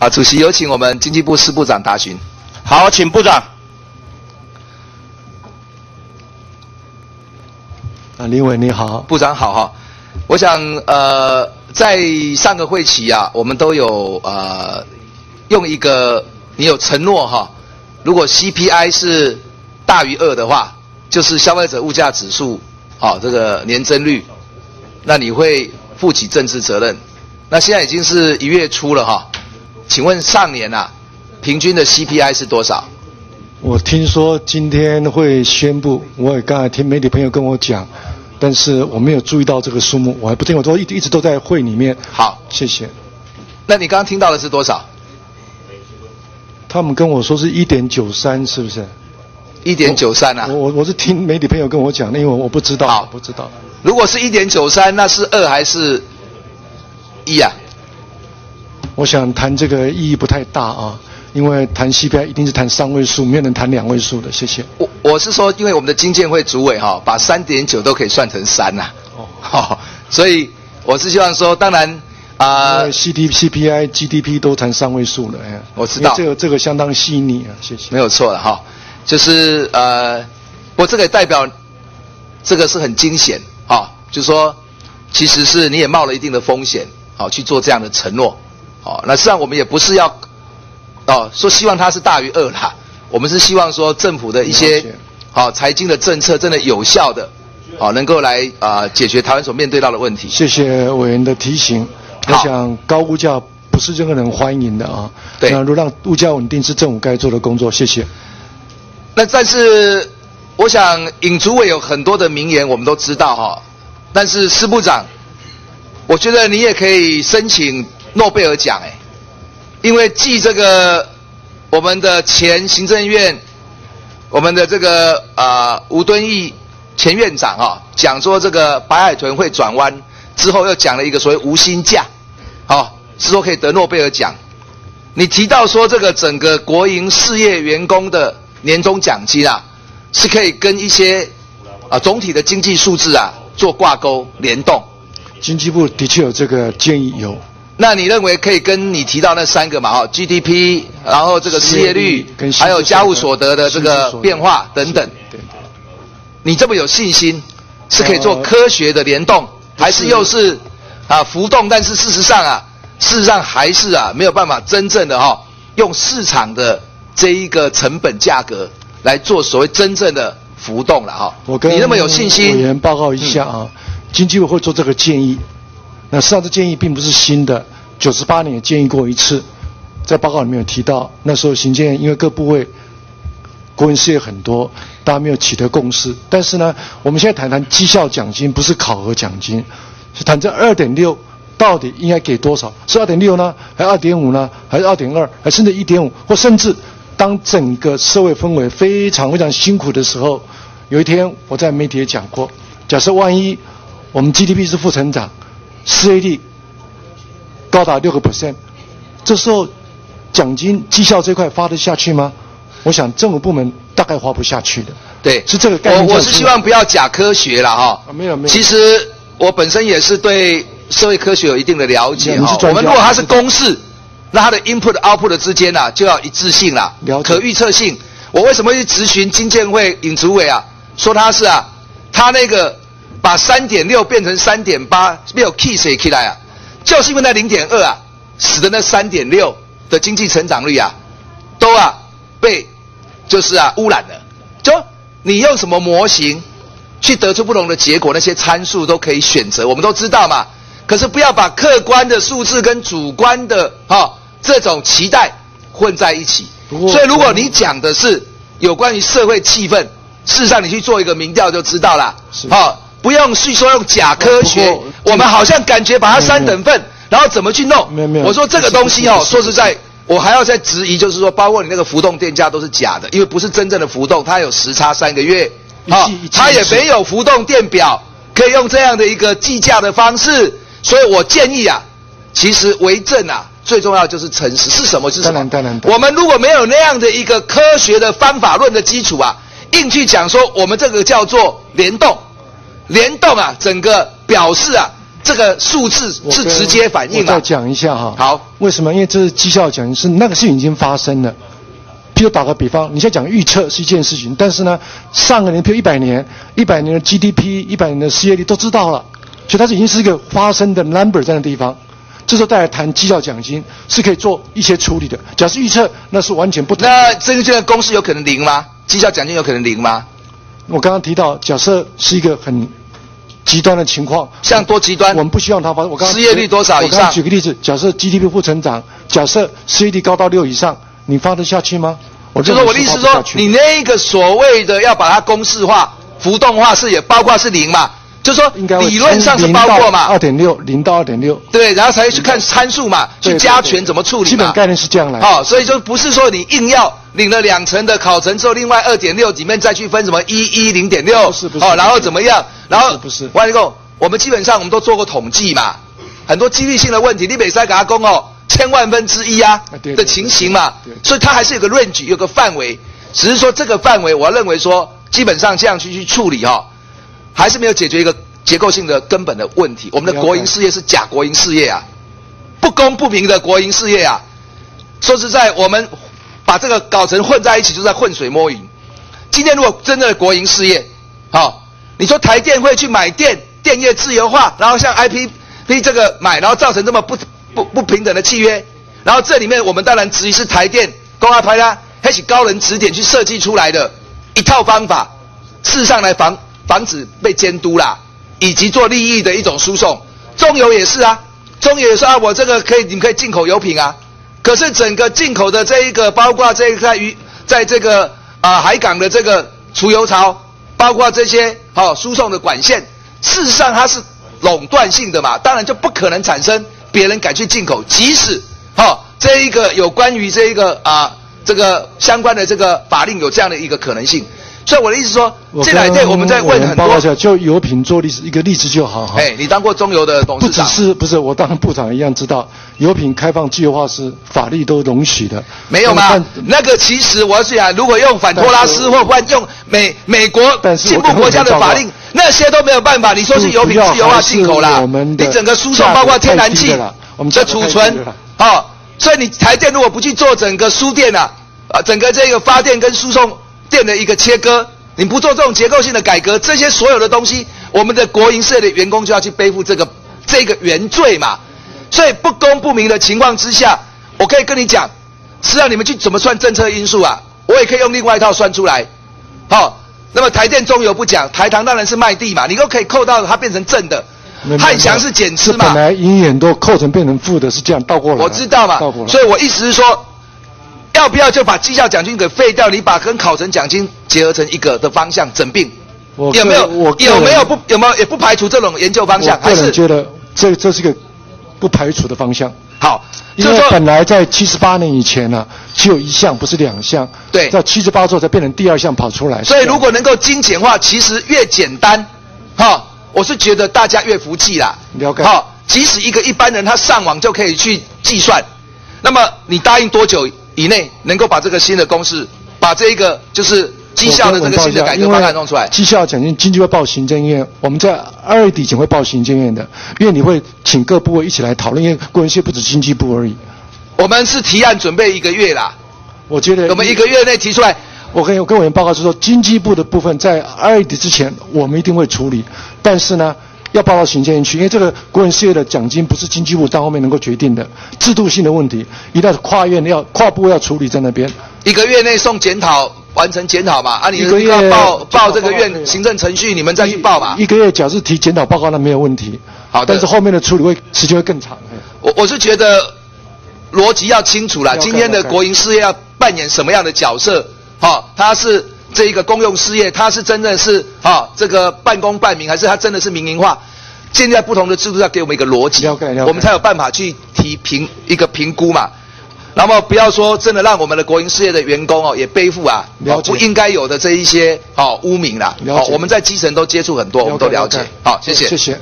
啊，主席有请我们经济部司部长答询。好，请部长。啊，林伟你好，部长好哈。我想呃，在上个会期啊，我们都有呃用一个你有承诺哈，如果 CPI 是大于二的话，就是消费者物价指数好这个年增率，那你会负起政治责任。那现在已经是一月初了哈，请问上年啊，平均的 CPI 是多少？我听说今天会宣布，我也刚才听媒体朋友跟我讲，但是我没有注意到这个数目，我还不听，我都一一直都在会里面。好，谢谢。那你刚刚听到的是多少？他们跟我说是一点九三，是不是？一点九三啊？我我我是听媒体朋友跟我讲，因为我我不知道。好，不知道。如果是一点九三，那是二还是一啊？我想谈这个意义不太大啊。因为谈 CPI 一定是谈三位数，没有人谈两位数的。谢谢。我我是说，因为我们的经建会主委哈，把三点九都可以算成三呐。哦。好，所以我是希望说，当然啊，C D C P I GDP 都谈三位数了。哎，我知道。这个这个相当细腻啊，谢谢。没有错了哈，就是呃，我这个代表，这个是很惊险哈，就说其实是你也冒了一定的风险，好去做这样的承诺，好，那实际上我们也不是要。哦，说希望它是大于二啦。我们是希望说政府的一些好财经的政策真的有效的，好能够来啊解决台湾所面对到的问题。谢谢委员的提醒。我想高物价不是任何人欢迎的啊。对。那如让物价稳定是政府该做的工作。谢谢。那但是我想尹主委有很多的名言我们都知道哈，但是司部长，我觉得你也可以申请诺贝尔奖哎。因为继这个我们的前行政院，我们的这个啊吴敦义前院长啊讲说这个白海豚会转弯之后，又讲了一个所谓无薪假，好是说可以得诺贝尔奖。你提到说这个整个国营事业员工的年终奖金啊，是可以跟一些啊总体的经济数字啊做挂钩联动。经济部的确有这个建议有。那你认为可以跟你提到那三个嘛？哈，GDP，然后这个失业率，还有家务所得的这个变化等等。你这么有信心，是可以做科学的联动，还是又是啊浮动？但是事实上啊，事实上还是啊没有办法真正的哈用市场的这一个成本价格来做所谓真正的浮动了哈。我跟你那么有信心？委员报告一下啊，经济委会做这个建议。那实际上这建议并不是新的，九十八年也建议过一次，在报告里面有提到，那时候行建因为各部位国营事业很多，大家没有取得共识。但是呢，我们现在谈谈绩效奖金，不是考核奖金，是谈这二点六到底应该给多少？是二点六呢，还是二点五呢？还是二点二？还甚至一点五？或甚至当整个社会氛围非常非常辛苦的时候，有一天我在媒体也讲过，假设万一我们 GDP 是负成长。失业率高达六个 percent，这时候奖金绩效这块发得下去吗？我想政府部门大概花不下去的。对，是这个概念。我我是希望不要假科学了哈。没有没有。其实我本身也是对社会科学有一定的了解哈。我们如果它是公式，那它的 input output 之间呐就要一致性啦，可预测性。我为什么去咨询金建会尹主委啊？说他是啊，他那个。把三点六变成三点八，没有 key 谁起来啊？就是因为那零点二啊，使得那三点六的经济成长率啊，都啊被就是啊污染了。就你用什么模型去得出不同的结果，那些参数都可以选择，我们都知道嘛。可是不要把客观的数字跟主观的哈这种期待混在一起。所以如果你讲的是有关于社会气氛，事实上你去做一个民调就知道了。好。不用去说用假科学，我们好像感觉把它三等份，然后怎么去弄？没有没有。我说这个东西哦，说实在，我还要再质疑，就是说，包括你那个浮动电价都是假的，因为不是真正的浮动，它有时差三个月，啊，它也没有浮动电表，可以用这样的一个计价的方式。所以我建议啊，其实为政啊，最重要就是诚实，是什么？是什么？当然我们如果没有那样的一个科学的方法论的基础啊，硬去讲说我们这个叫做联动。联动啊，整个表示啊，这个数字是直接反映的。再讲一下哈。好，为什么？因为这是绩效奖金，是那个事情已经发生了。譬如打个比方，你现在讲预测是一件事情，但是呢，上个年，譬如一百年，一百年的 GDP，一百年的失业率都知道了，所以它已经是一个发生的 number 在那地方。这时候再来谈绩效奖金，是可以做一些处理的。假设预测，那是完全不同。那这个这个公式有可能零吗？绩效奖金有可能零吗？我刚刚提到，假设是一个很极端的情况，像多极端？我们不希望它发生。我刚失业率多少以上？我刚举个例子，假设 GDP 负成长，假设失业率高到六以上，你发得下去吗？我就说我的意思说，你那个所谓的要把它公式化、浮动化，是也包括是零嘛？就说理论上是包括嘛？二点六，零到二点六。对，然后才去看参数嘛，去加权怎么处理嘛？基本概念是这样来。哦，所以就不是说你硬要。领了两成的考成之后，另外二点六里面再去分什么一一零点六，是不是？哦，然后怎么样？然后不是。万一个，我们基本上我们都做过统计嘛，很多几率性的问题，你北塞给他攻哦，千万分之一啊的情形嘛，所以它还是有个 range，有个范围，只是说这个范围，我认为说基本上这样去去处理哈，还是没有解决一个结构性的根本的问题。我们的国营事业是假国营事业啊，不公不平的国营事业啊，说实在我们。把这个搞成混在一起，就在浑水摸鱼。今天如果真的国营事业，好，你说台电会去买电，电业自由化，然后像 I P P 这个买，然后造成这么不不不平等的契约，然后这里面我们当然质疑是台电公安派啦，还是高人指点去设计出来的一套方法，事实上来防防止被监督啦，以及做利益的一种输送。中油也是啊，中油也说啊，我这个可以，你们可以进口油品啊。可是整个进口的这一个，包括这在于在这个啊海港的这个储油槽，包括这些好输送的管线，事实上它是垄断性的嘛，当然就不可能产生别人敢去进口。即使哦这一个有关于这一个啊这个相关的这个法令有这样的一个可能性。所以我的意思说，这两天我们在问很多，就油品做例子一个例子就好哈。哎，你当过中油的董事长？不只是不是，我当部长一样知道，油品开放自由化是法律都容许的。没有吗？那个其实我是想，如果用反托拉斯或换用美美国进步国家的法令，那些都没有办法。你说是油品自由化进口啦，你整个输送包括天然气的储存，哦，所以你台电如果不去做整个输电啊，啊，整个这个发电跟输送。电的一个切割，你不做这种结构性的改革，这些所有的东西，我们的国营社的员工就要去背负这个这个原罪嘛。所以不公不明的情况之下，我可以跟你讲，是让你们去怎么算政策因素啊？我也可以用另外一套算出来。好，那么台电中油不讲，台糖当然是卖地嘛，你都可以扣到它变成正的。汉翔是减资嘛？本来盈远多扣成变成负的，是这样倒过来。我知道嘛，所以我意思是说。要不要就把绩效奖金给废掉？你把跟考成奖金结合成一个的方向整并，有没有？有没有不有没有也不排除这种研究方向？还是觉得这这是个不排除的方向。好，因为本来在七十八年以前呢，只有一项，不是两项。对，到七十八之后才变成第二项跑出来。所以如果能够精简化，其实越简单，哈，我是觉得大家越服气啦。了解。好，即使一个一般人他上网就可以去计算，那么你答应多久？以内能够把这个新的公式，把这一个就是绩效的这个新的改革方案弄出来。绩效奖金经济会报行政院，我们在二月底前会报行政院的，因为你会请各部委一起来讨论，因为国营事业不止经济部而已。我们是提案准备一个月啦，我觉得我们一个月内提出来。我跟跟委员报告是说，经济部的部分在二月底之前我们一定会处理，但是呢。要报到行政院去，因为这个国营事业的奖金不是经济部单方面能够决定的，制度性的问题，一定要跨院要跨部要处理在那边。一个月内送检讨，完成检讨嘛？啊，你一个月报报这个院行政程序，你们再去报嘛？一个月假设提检讨报告，那没有问题。好，但是后面的处理会时间会更长。我我是觉得逻辑要清楚了。今天的国营事业要扮演什么样的角色？好，它是。这一个公用事业，它是真的是啊，这个半公半民，还是它真的是民营化？建立在不同的制度上给我们一个逻辑，我们才有办法去提评一个评估嘛。那么不要说真的让我们的国营事业的员工哦也背负啊不应该有的这一些哦污名啦。好我们在基层都接触很多，我们都了解。好，谢谢。谢谢。